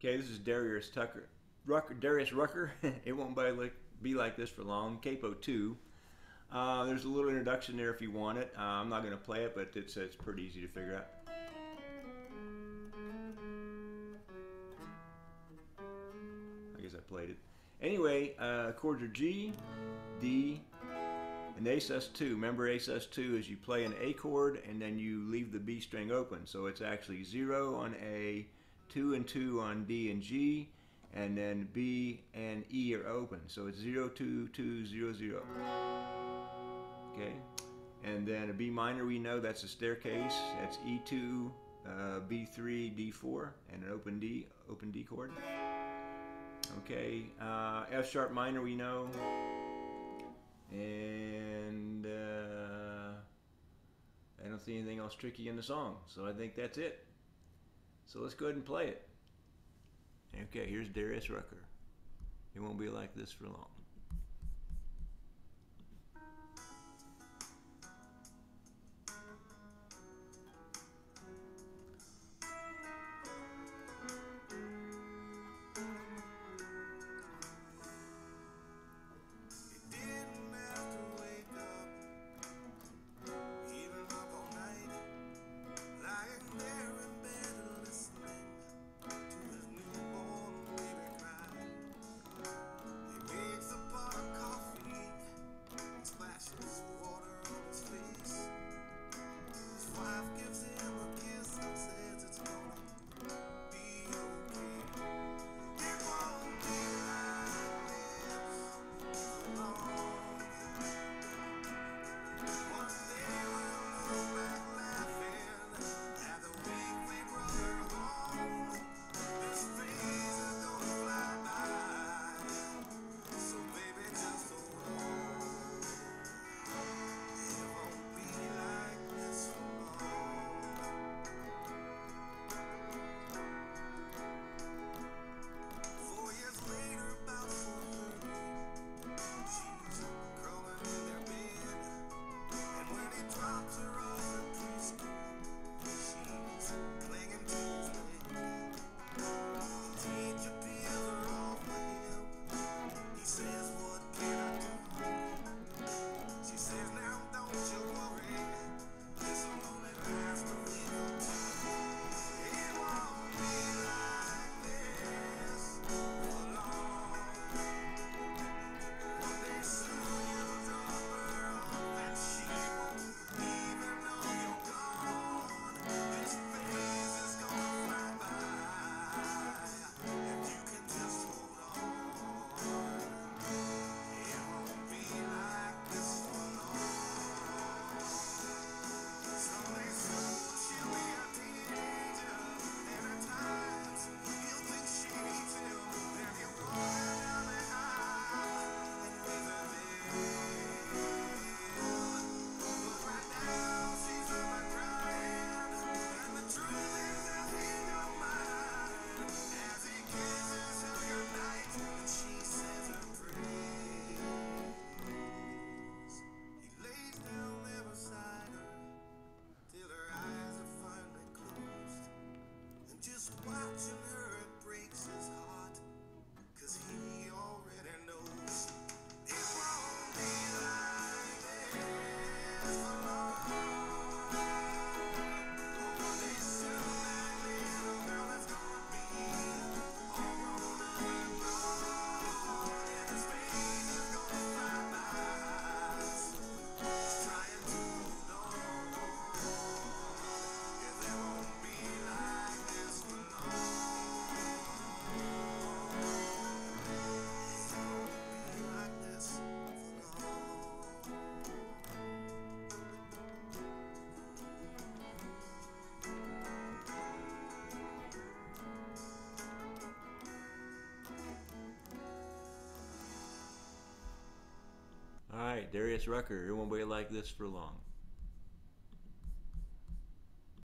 Okay, this is Darius Tucker, Rucker, Darius Rucker. it won't be like, be like this for long. Capo 2. Uh, there's a little introduction there if you want it. Uh, I'm not going to play it, but it's, it's pretty easy to figure out. I guess I played it. Anyway, uh, chords are G, D, and A sus2. Remember A sus2 is you play an A chord and then you leave the B string open. So it's actually 0 on A, 2 and 2 on D and G, and then B and E are open. So it's 0, 2, 2, 0, 0. Okay? And then a B minor, we know that's a staircase. That's E2, uh, B3, D4, and an open D, open D chord. Okay, uh, F sharp minor, we know. And uh, I don't see anything else tricky in the song, so I think that's it. So let's go ahead and play it. Okay, here's Darius Rucker. It won't be like this for long. Darius Rucker. It won't be like this for long.